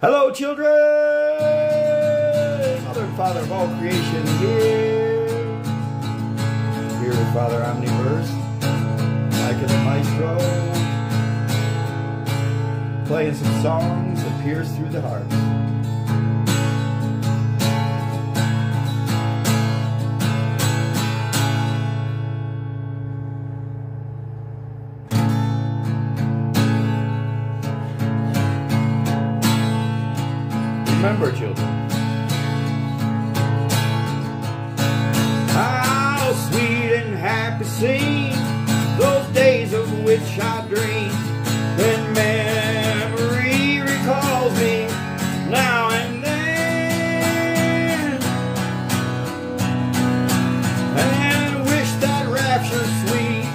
Hello, children! Mother and Father of all creation here. Here with Father Omniverse, Micah the Maestro, playing some songs that pierce through the heart. Remember, children. How sweet and happy seem those days of which I dream. When memory recalls me now and then. And wish that rapture sweet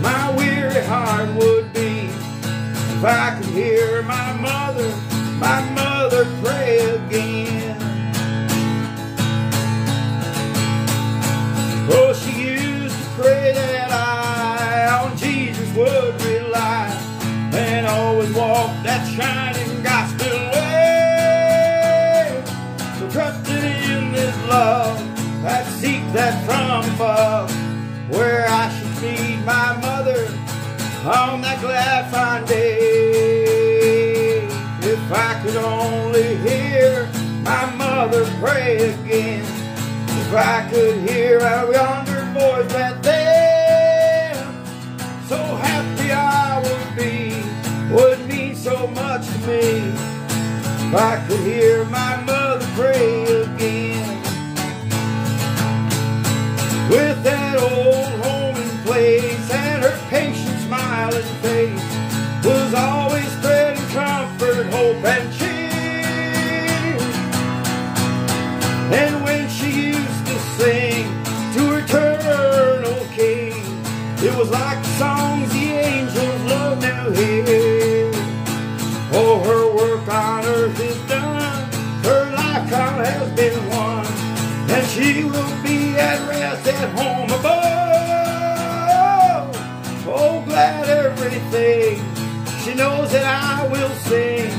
my weary heart would be. If I could hear my mother, my mother pray again. Oh, she used to pray that I on Jesus would rely and always walk that shining gospel way. So trusting in this love that seek that from above, where I should meet my mother on that glad fine day. Again. If I could hear our yonder voice that then so happy I would be, would mean so much to me. If I could hear my mother pray again. With that old home in place and her patient smiling face at home above. Oh, glad everything she knows that I will sing.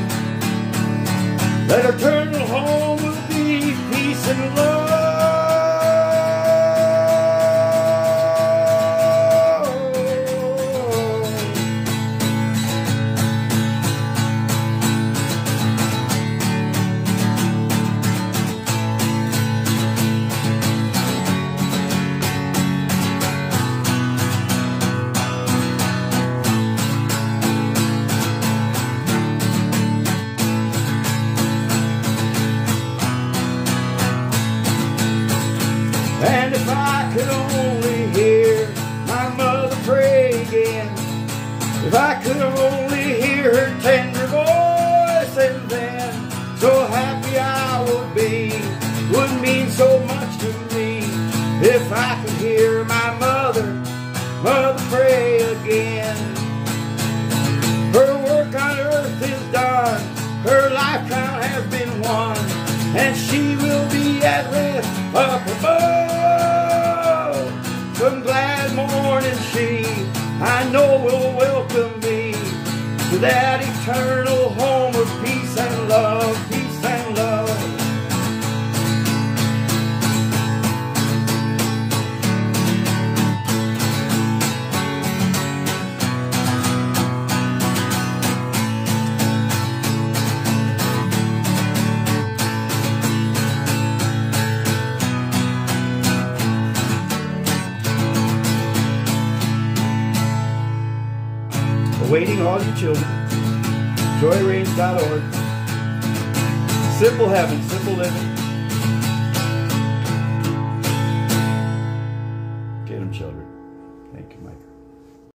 That eternal home could only hear my mother pray again, if I could only hear her tender voice, and then so happy I would be, would mean so much to me. If I could hear my mother, mother pray again. That eternal awaiting all your children. Joyrains.org. Simple heaven, simple living. Get them, children.